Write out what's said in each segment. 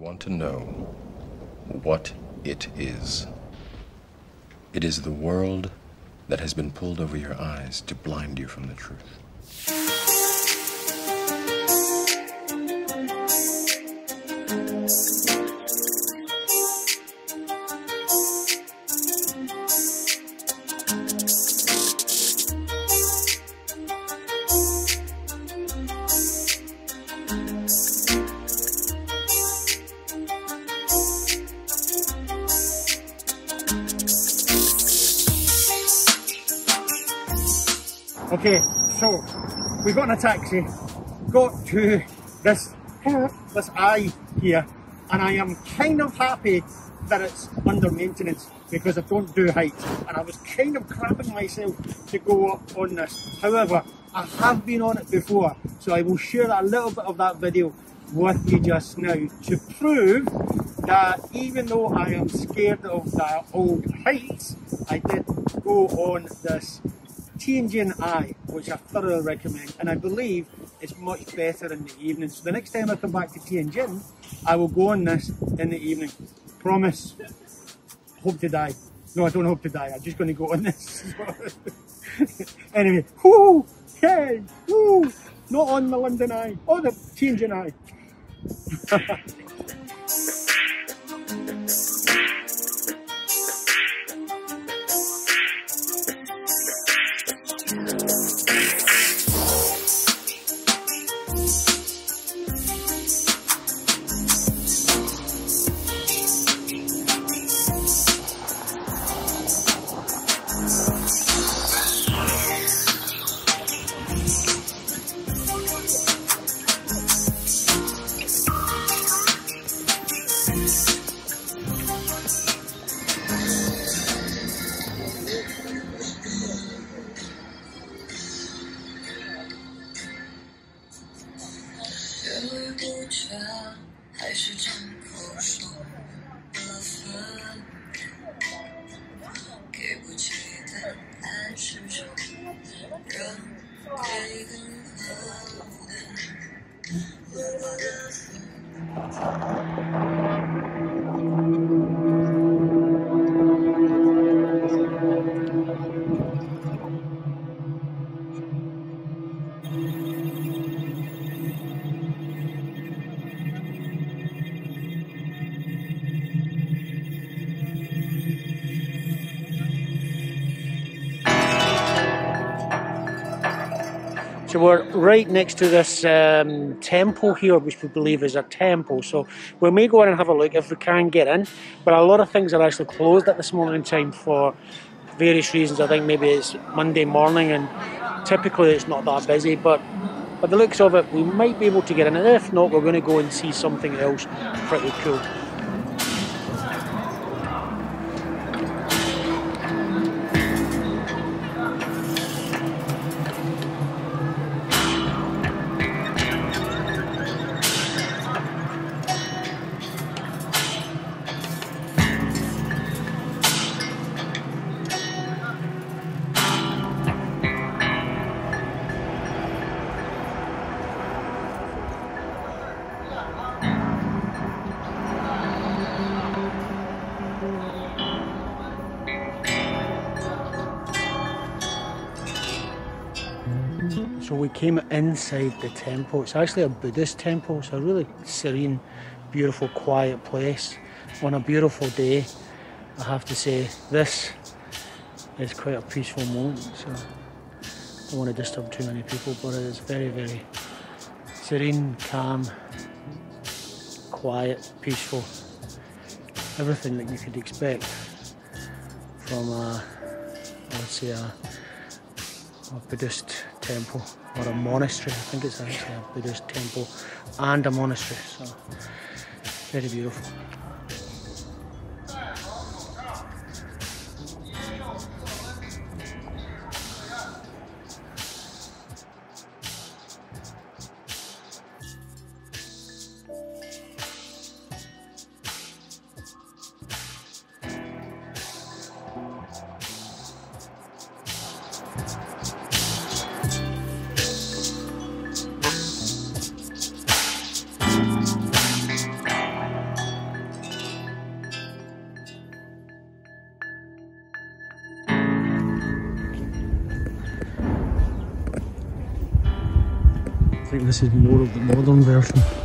want to know what it is. It is the world that has been pulled over your eyes to blind you from the truth. Okay, so we got in a taxi, got to this this eye here, and I am kind of happy that it's under maintenance because I don't do heights, and I was kind of crapping myself to go up on this. However, I have been on it before, so I will share a little bit of that video with you just now to prove that even though I am scared of the old heights, I did go on this Tianjin Eye, which I thoroughly recommend, and I believe it's much better in the evening. So the next time I come back to Tianjin, I will go on this in the evening. Promise. Hope to die. No, I don't hope to die. I'm just going to go on this. anyway, whoo, hey, whoo, not on the London Eye, or the Tianjin Eye. 还是张口说了分，给不起的，还是就让给更好。So we're right next to this um, temple here, which we believe is a temple. So we may go in and have a look if we can get in. But a lot of things are actually closed at this moment in time for various reasons. I think maybe it's Monday morning and typically it's not that busy. But by the looks of it, we might be able to get in. And if not, we're going to go and see something else pretty cool. We came inside the temple. It's actually a Buddhist temple. It's a really serene, beautiful, quiet place on a beautiful day. I have to say, this is quite a peaceful moment. So I don't want to disturb too many people, but it is very, very serene, calm, quiet, peaceful. Everything that you could expect from a, I would say, a, a Buddhist temple or a monastery. I think it's actually a Buddhist temple and a monastery. So very beautiful. This is more of the modern version.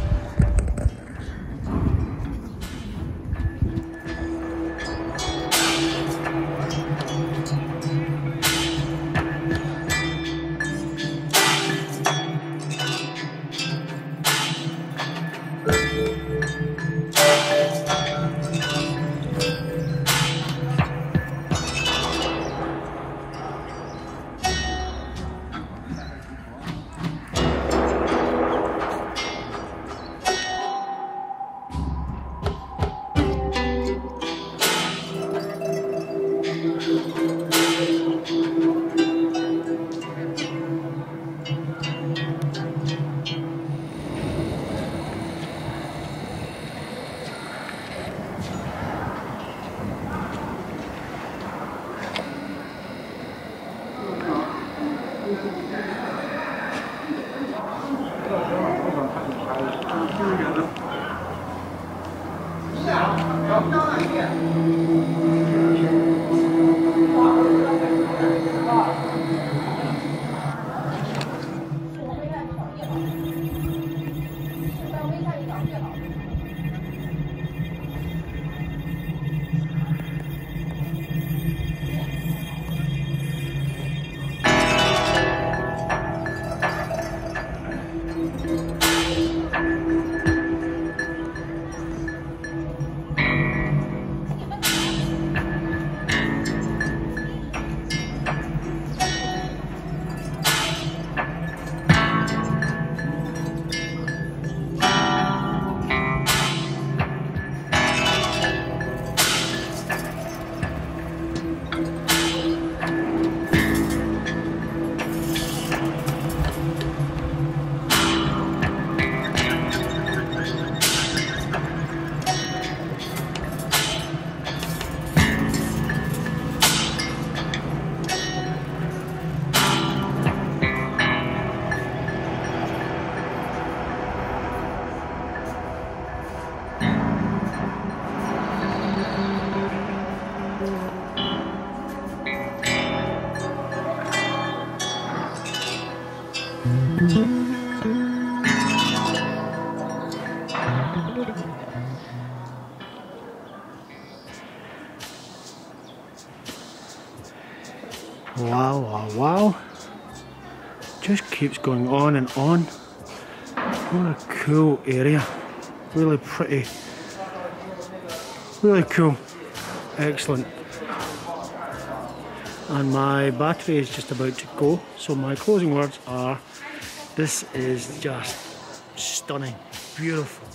Wow, wow, wow. Just keeps going on and on. What a cool area. Really pretty. Really cool. Excellent. And my battery is just about to go. So my closing words are, this is just stunning. Beautiful.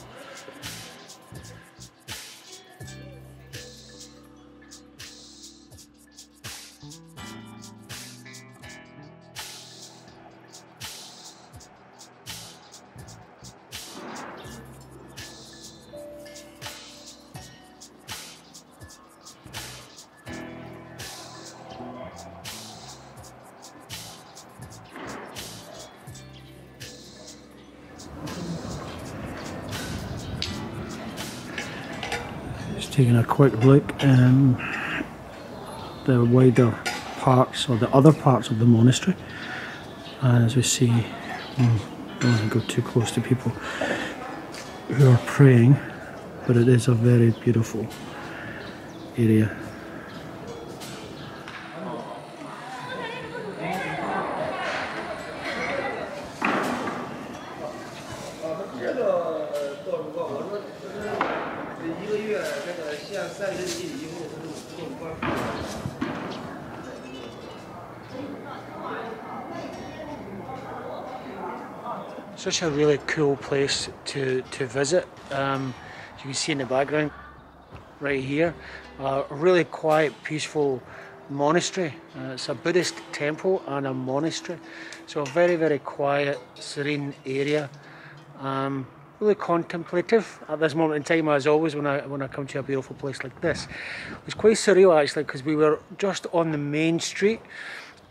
Taking a quick look in the wider parts or the other parts of the monastery. And as we see well, don't want to go too close to people who are praying but it is a very beautiful area Such a really cool place to, to visit. Um, you can see in the background right here, a really quiet, peaceful monastery. Uh, it's a Buddhist temple and a monastery. So a very, very quiet, serene area. Um, really contemplative at this moment in time, as always when I when I come to a beautiful place like this. It was quite surreal actually because we were just on the main street,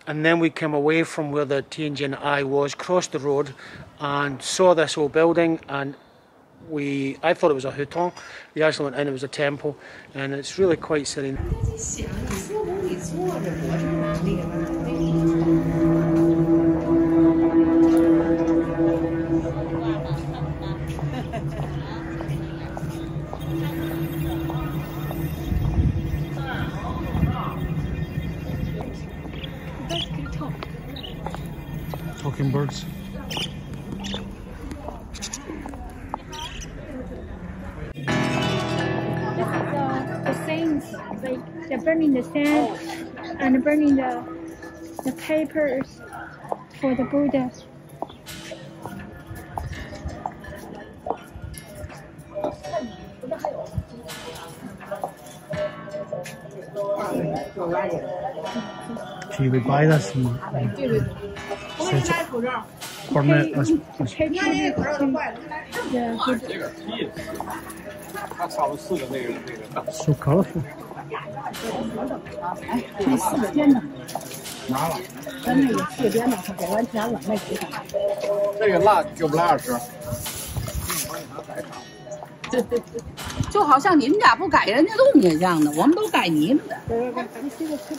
and then we came away from where the Tianjin Eye was, crossed the road, and saw this old building and. We, I thought it was a hutong. We actually went in, it was a temple, and it's really quite serene. They're burning the sand and burning the the papers for the Buddha. Can we buy this and, and search it? Permit this, this Picture 这，四个尖的，拿了。咱那个四边的，给完钱了，那几个。这个辣就不辣吃。就好像你们家不改人家东西一样的，我们都改你们的。对，这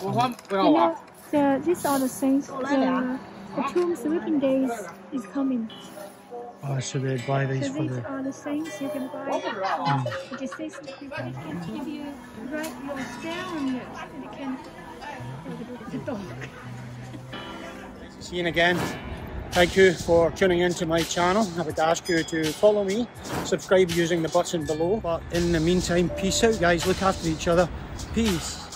不饱。不要了。The these are the things. The two sleeping days is coming. Oh, so they buy So these for these the. are the saints you can buy. Um, deceased people. If you write your spell on it, it can. See you again. Thank you for tuning into my channel. I would ask you to follow me, subscribe using the button below. But in the meantime, peace out, guys. Look after each other. Peace.